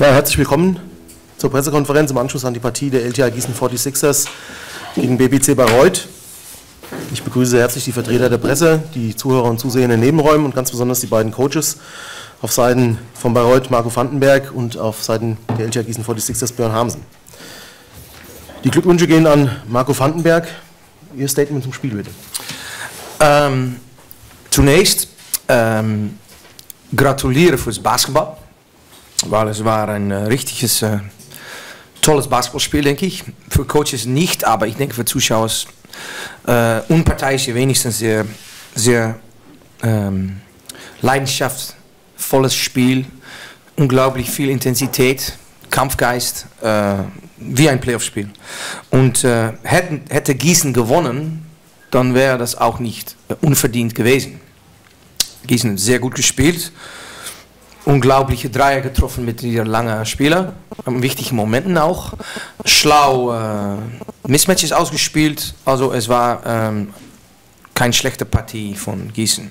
Ja, herzlich willkommen zur Pressekonferenz im Anschluss an die Partie der LTI Gießen 46ers gegen BBC Bayreuth. Ich begrüße herzlich die Vertreter der Presse, die Zuhörer und Zuseher in den Nebenräumen und ganz besonders die beiden Coaches auf Seiten von Bayreuth Marco Vandenberg und auf Seiten der LTI Gießen 46ers Björn Hamsen. Die Glückwünsche gehen an Marco Vandenberg. Ihr Statement zum Spiel bitte. Ähm, zunächst ähm, gratuliere fürs Basketball, weil es war ein äh, richtiges, äh, tolles Basketballspiel, denke ich. Für Coaches nicht, aber ich denke für Zuschauer äh, unparteiisch wenigstens sehr, sehr ähm, leidenschaftsvolles Spiel, unglaublich viel Intensität, Kampfgeist, äh, wie ein Playoff-Spiel. Und äh, hätten, hätte Gießen gewonnen, dann wäre das auch nicht äh, unverdient gewesen. Gießen sehr gut gespielt, unglaubliche Dreier getroffen mit ihren langen Spieler, in wichtigen Momenten auch. Schlau äh, Mismatches ausgespielt, also es war ähm, keine schlechte Partie von Gießen.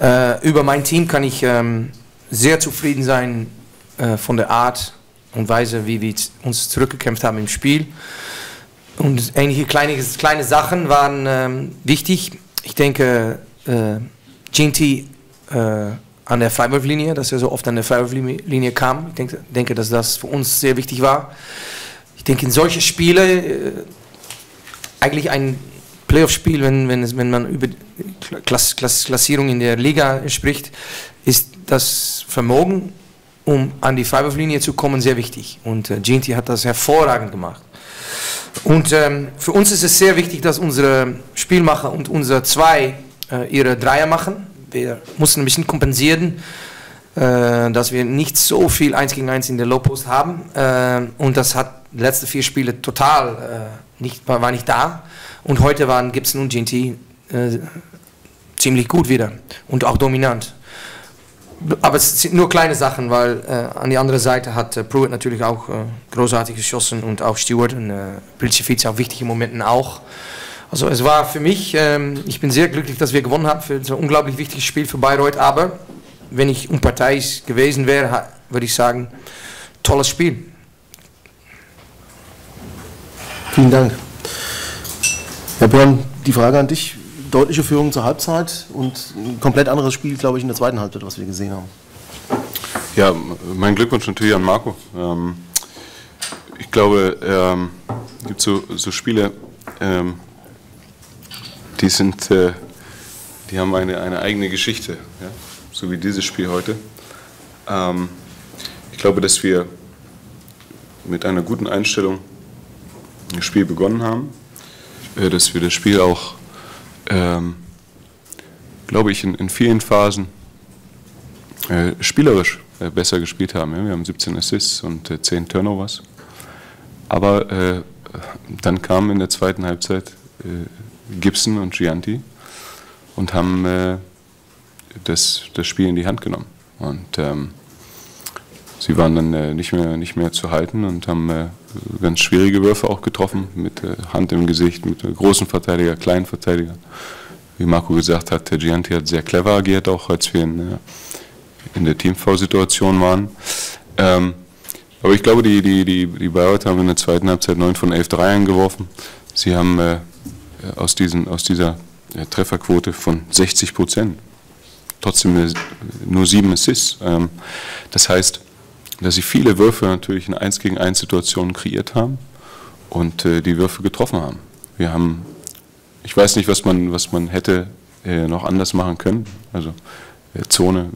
Äh, über mein Team kann ich ähm, sehr zufrieden sein äh, von der Art und Weise, wie wir uns zurückgekämpft haben im Spiel. Und einige kleine, kleine Sachen waren ähm, wichtig. Ich denke, äh, Ginty äh, an der Freiwurflinie, dass er so oft an der Freiwurflinie kam. Ich denke, denke, dass das für uns sehr wichtig war. Ich denke, in solche Spiele, äh, eigentlich ein Playoff-Spiel, wenn, wenn, wenn man über Klass, Klass, Klassierung in der Liga spricht, ist das Vermogen, um an die Freiwurflinie zu kommen, sehr wichtig. Und äh, Ginty hat das hervorragend gemacht. Und ähm, für uns ist es sehr wichtig, dass unsere Spielmacher und unsere zwei äh, ihre Dreier machen. Wir mussten ein bisschen kompensieren, äh, dass wir nicht so viel 1 gegen 1 in der Low Post haben. Äh, und das hat die letzten vier Spiele total äh, nicht, war, nicht da. Und heute waren Gibson und GNT äh, ziemlich gut wieder und auch dominant. Aber es sind nur kleine Sachen, weil äh, an die andere Seite hat äh, Pruitt natürlich auch äh, großartig geschossen und auch Stewart und äh, Pilcevic auf wichtigen Momenten auch. Also es war für mich, ähm, ich bin sehr glücklich, dass wir gewonnen haben für so ein unglaublich wichtiges Spiel für Bayreuth, aber wenn ich unparteiisch gewesen wäre, würde ich sagen, tolles Spiel. Vielen Dank. Herr Björn, die Frage an dich deutliche Führung zur Halbzeit und ein komplett anderes Spiel, glaube ich, in der zweiten Halbzeit, was wir gesehen haben. Ja, mein Glückwunsch natürlich an Marco. Ähm, ich glaube, ähm, es gibt so, so Spiele, ähm, die sind, äh, die haben eine, eine eigene Geschichte, ja? so wie dieses Spiel heute. Ähm, ich glaube, dass wir mit einer guten Einstellung das Spiel begonnen haben, äh, dass wir das Spiel auch ähm, glaube ich, in, in, vielen Phasen äh, spielerisch äh, besser gespielt haben. Ja? Wir haben 17 Assists und äh, 10 Turnovers. Aber äh, dann kamen in der zweiten Halbzeit äh, Gibson und Gianti und haben äh, das, das Spiel in die Hand genommen. Und ähm, sie waren dann nicht, mehr, nicht mehr zu halten und haben ganz schwierige Würfe auch getroffen, mit Hand im Gesicht, mit großen Verteidiger, kleinen Verteidiger. Wie Marco gesagt hat, der Gianti hat sehr clever agiert, auch als wir in, äh, in der Teamfoul-Situation waren. Ähm, aber ich glaube, die, die, die, die Bayreuth haben in der zweiten Halbzeit 9 von 11 Dreiern geworfen. Sie haben äh, aus, diesen, aus dieser äh, Trefferquote von 60 Prozent trotzdem nur sieben Assists. Ähm, das heißt, dass sie viele Würfe natürlich in 1 gegen 1 Situationen kreiert haben und äh, die Würfe getroffen haben. Wir haben, ich weiß nicht, was man, was man hätte äh, noch anders machen können. Also äh, Zone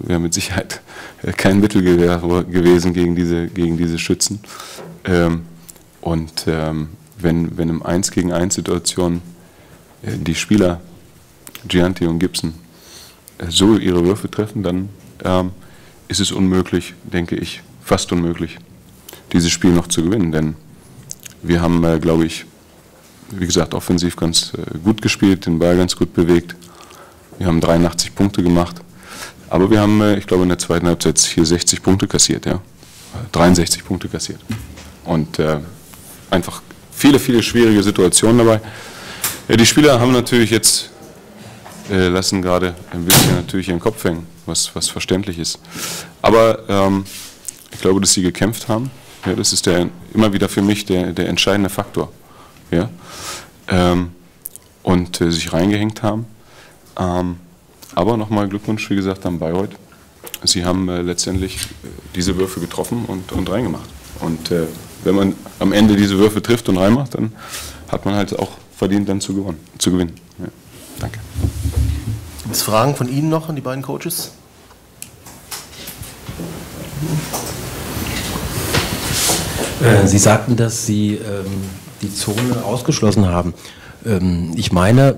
wäre mit Sicherheit äh, kein Mittelgewehr gewesen gegen diese, gegen diese Schützen. Ähm, und ähm, wenn, wenn im 1 gegen 1 Situation äh, die Spieler Gianti und Gibson äh, so ihre Würfe treffen, dann ähm, ist es unmöglich, denke ich, fast unmöglich, dieses Spiel noch zu gewinnen. Denn wir haben, äh, glaube ich, wie gesagt, offensiv ganz äh, gut gespielt, den Ball ganz gut bewegt. Wir haben 83 Punkte gemacht. Aber wir haben, äh, ich glaube, in der zweiten Halbzeit hier 60 Punkte kassiert, ja. 63 Punkte kassiert. Und äh, einfach viele, viele schwierige Situationen dabei. Ja, die Spieler haben natürlich jetzt, äh, lassen gerade ein bisschen natürlich ihren Kopf hängen was, was verständlich ist. Aber ähm, Ich glaube, dass sie gekämpft haben. Ja, das ist der, immer wieder für mich der, der entscheidende Faktor. Ja? Ähm, und äh, sich reingehängt haben. Ähm, aber nochmal Glückwunsch, wie gesagt, an Bayreuth. Sie haben äh, letztendlich äh, diese Würfe getroffen und, und reingemacht. Und äh, wenn man am Ende diese Würfe trifft und reinmacht, dann hat man halt auch verdient, dann zu, gewonnen, zu gewinnen. Ja, danke. Gibt es Fragen von Ihnen noch an die beiden Coaches? Äh, Sie sagten, dass Sie ähm, die Zone ausgeschlossen haben. Ähm, ich meine,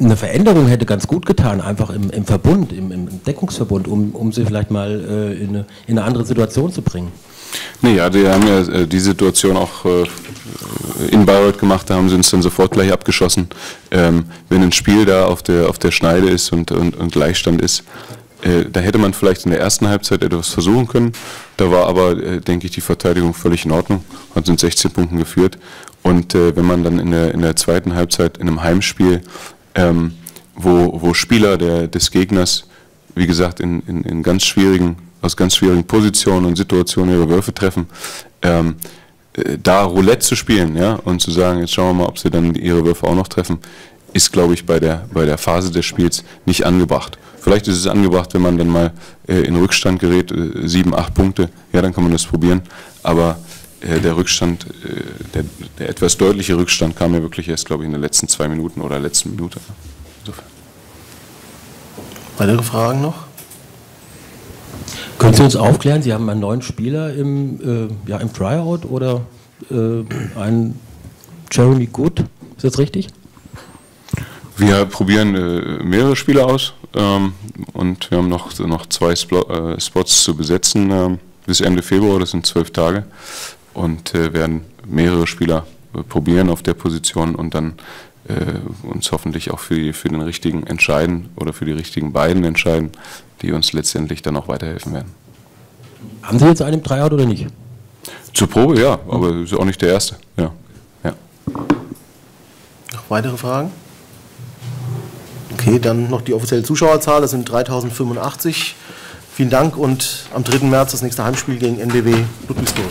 eine Veränderung hätte ganz gut getan, einfach im, im Verbund, im, im, Deckungsverbund, um, um sie vielleicht mal äh, in, eine, in, eine, andere Situation zu bringen. Nee, ja, die haben ja äh, die Situation auch äh, in Bayreuth gemacht, da haben sie uns dann sofort gleich abgeschossen. Ähm, wenn ein Spiel da auf der, auf der Schneide ist und, und, und Gleichstand ist, äh, da hätte man vielleicht in der ersten Halbzeit etwas versuchen können. Da war aber, äh, denke ich, die Verteidigung völlig in Ordnung, hat uns 16 Punkten geführt. Und äh, wenn man dann in der, in der zweiten Halbzeit in einem Heimspiel, ähm, wo, wo Spieler der, des Gegners, wie gesagt, in, in, in ganz schwierigen, aus ganz schwierigen Positionen und Situationen ihre Würfe treffen, ähm, äh, da Roulette zu spielen ja, und zu sagen, jetzt schauen wir mal, ob sie dann ihre Würfe auch noch treffen, ist, glaube ich, bei der, bei der Phase des Spiels nicht angebracht. Vielleicht ist es angebracht, wenn man dann mal äh, in Rückstand gerät, äh, sieben, acht Punkte, ja, dann kann man das probieren. Aber äh, der Rückstand, äh, der, der, etwas deutliche Rückstand kam ja wirklich erst, glaube ich, in den letzten zwei Minuten oder letzten Minute. Insofern. Weitere Fragen noch? Können Sie uns aufklären, Sie haben einen neuen Spieler im, äh, ja, im Tryout oder äh, einen Jeremy Good, ist das richtig? Wir probieren äh, mehrere Spieler aus ähm, und wir haben noch, noch zwei Splo äh, Spots zu besetzen ähm, bis Ende Februar, das sind zwölf Tage. Und äh, werden mehrere Spieler äh, probieren auf der Position und dann uns hoffentlich auch für, die, für den richtigen entscheiden oder für die richtigen beiden entscheiden, die uns letztendlich dann auch weiterhelfen werden. Haben Sie jetzt einen im Tryout oder nicht? Zur Probe ja, aber ist auch nicht der erste. Ja. ja. Noch weitere Fragen? Okay, dann noch die offizielle Zuschauerzahl, das sind 3085. Vielen Dank und am 3. März das nächste Heimspiel gegen NBW Ludwigsburg.